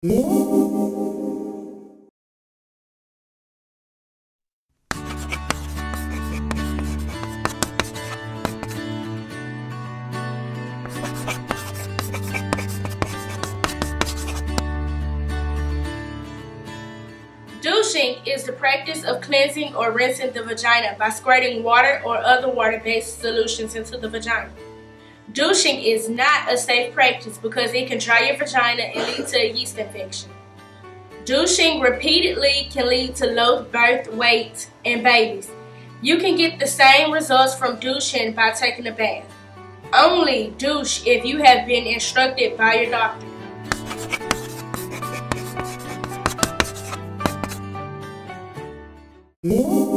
Douching is the practice of cleansing or rinsing the vagina by squirting water or other water-based solutions into the vagina. Douching is not a safe practice because it can dry your vagina and lead to a yeast infection. Douching repeatedly can lead to low birth weight in babies. You can get the same results from douching by taking a bath. Only douche if you have been instructed by your doctor. Música